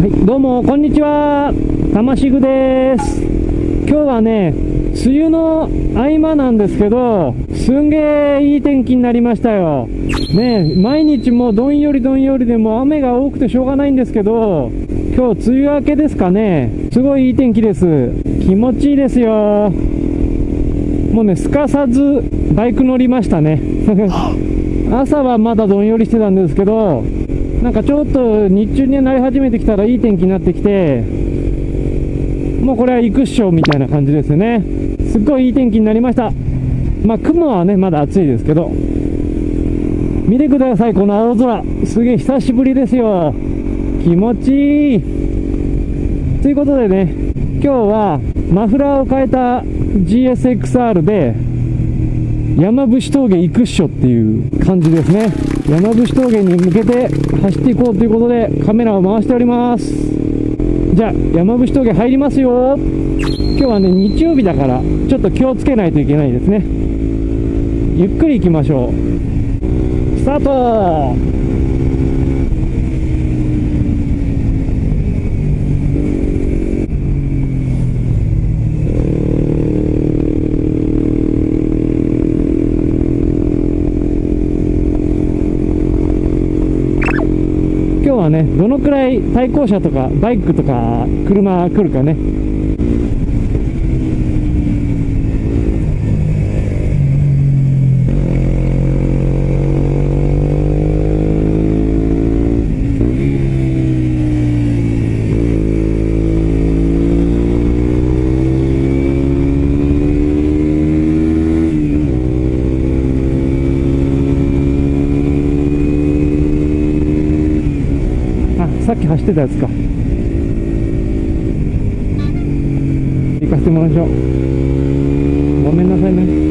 はい、どうも、こんにちは。玉しぐです。今日はね、梅雨の合間なんですけど、すんげえいい天気になりましたよ。ね毎日もうどんよりどんよりでも雨が多くてしょうがないんですけど、今日梅雨明けですかね。すごいいい天気です。気持ちいいですよ。もうね、すかさずバイク乗りましたね。朝はまだどんよりしてたんですけど、なんかちょっと日中になり始めてきたらいい天気になってきて、もうこれは行くっしょみたいな感じですよね。すっごいいい天気になりました。まあ雲はね、まだ暑いですけど。見てください、この青空。すげえ久しぶりですよ。気持ちいい。ということでね、今日はマフラーを変えた GSXR で、山伏峠行くっしょっていう感じですね。山伏峠に向けて走っていこうということでカメラを回しております。じゃあ、山伏峠入りますよ。今日はね、日曜日だから、ちょっと気をつけないといけないですね。ゆっくり行きましょう。スタートね、どのくらい対向車とかバイクとか車来るかね。あ、さっきってたやつか？行かせてもらいましょう。ごめんなさいね。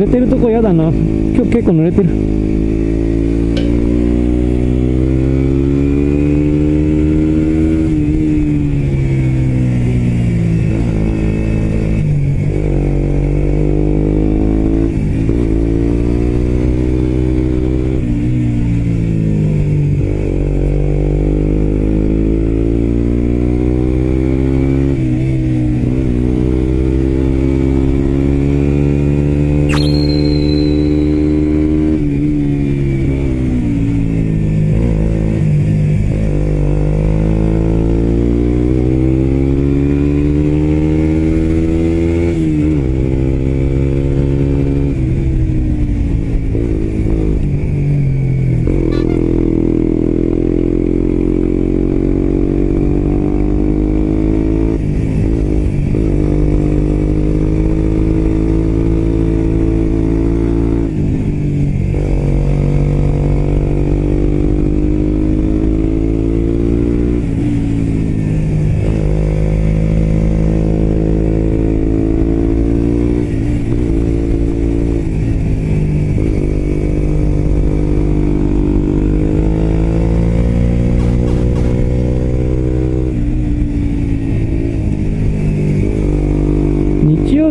濡れてるとこやだな。今日結構濡れてる。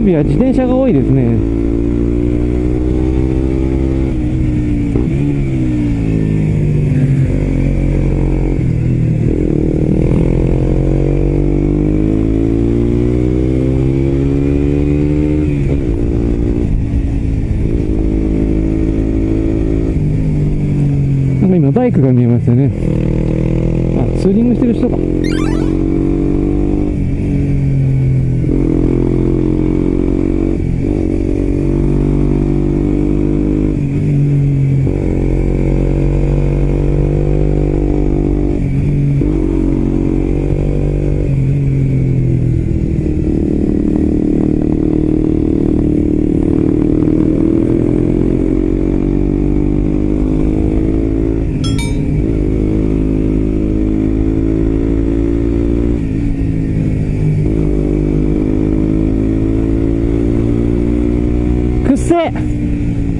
日は自転車が多いですね。今バイクが見えましたね。あ、ツーリングしてる人か。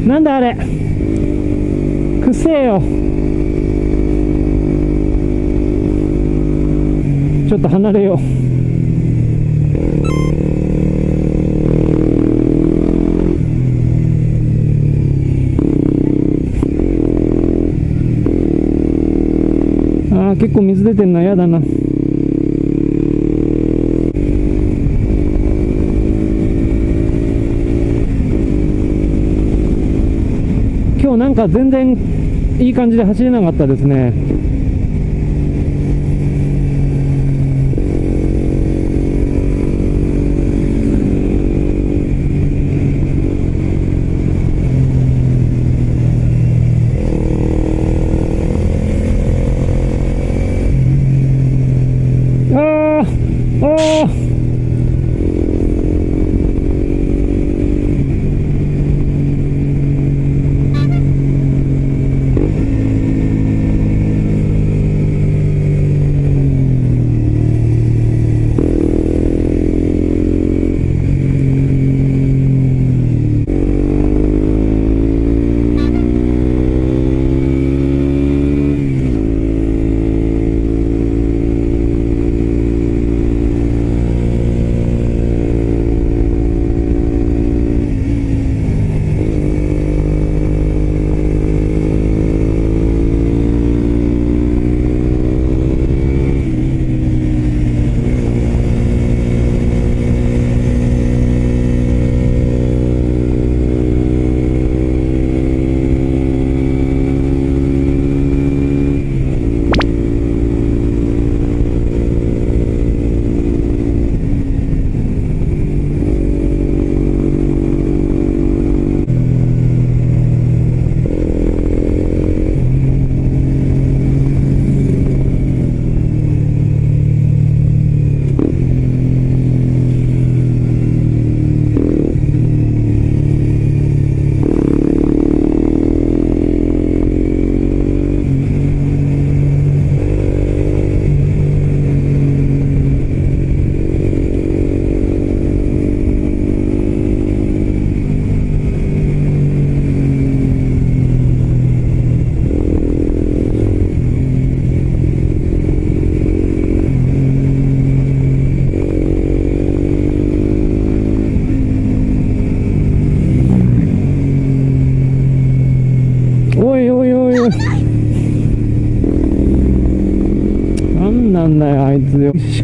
なんだあれ？くせえよ。ちょっと離れよう。あー結構水出てんなやだな今日なんか全然いい感じで走れなかったですね。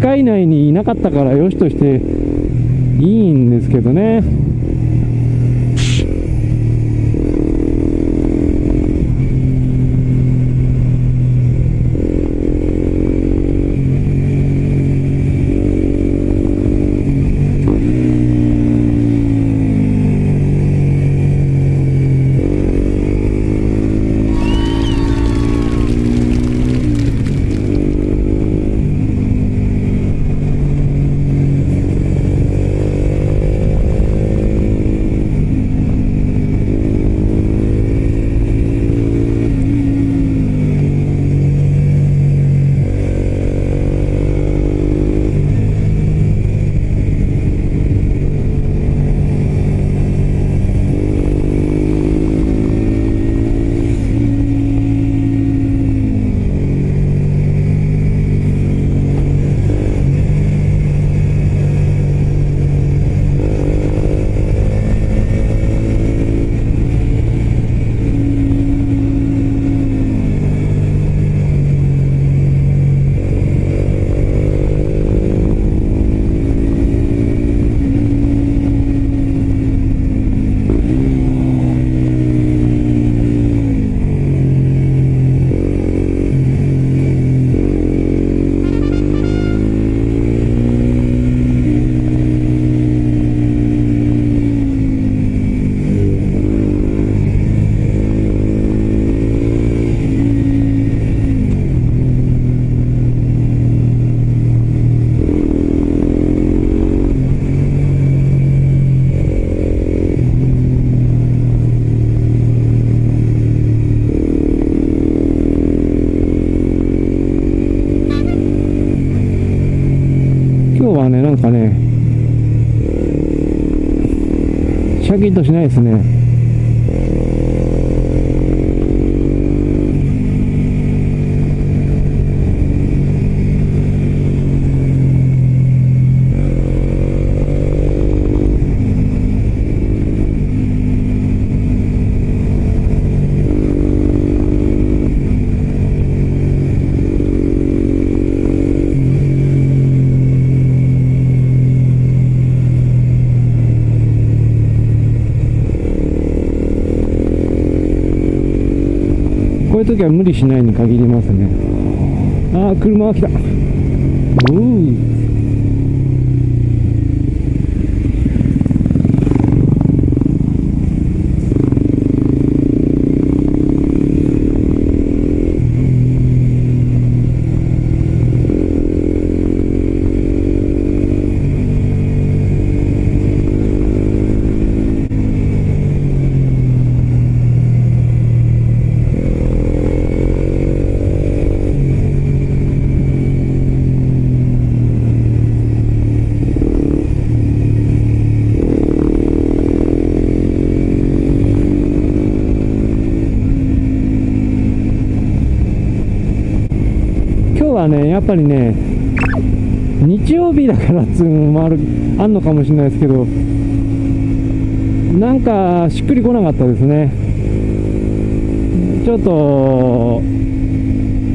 界内にいなかったからよしとしていいんですけどね。シャキッとしないですね。時は無理しないに限りますね。ああ車が来た。おう今日はねやっぱりね日曜日だからっつうのもあるあんのかもしれないですけどなんかしっくりこなかったですね。ちょっと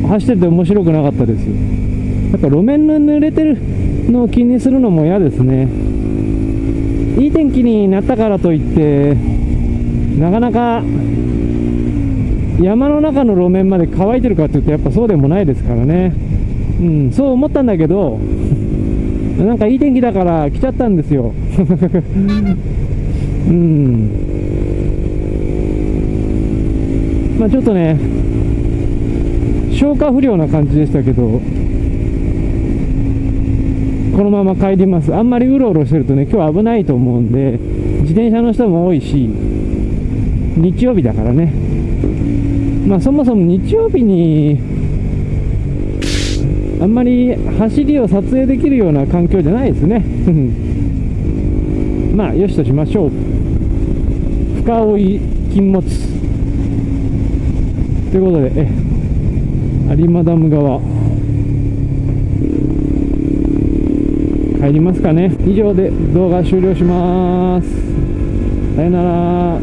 走ってて面白くなかったです。やっぱ路面の濡れてるのを気にするのも嫌ですね。いい天気になったからといってなかなか山の中の路面まで乾いてるかっていうとやっぱそうでもないですからね。うん。そう思ったんだけど なんかいい天気だから来ちゃったんですよ。うん。まあちょっとね消化不良な感じでしたけどこのまま帰ります。あんまりうろうろしてるとね今日危ないと思うんで自転車の人も多いし日曜日だからね。まあそもそも日曜日にあんまり走りを撮影できるような環境じゃないですね。まあよしとしましょう。深追い禁物。ということでえ有馬ダム側。帰りますかね。以上で動画終了します。さよなら。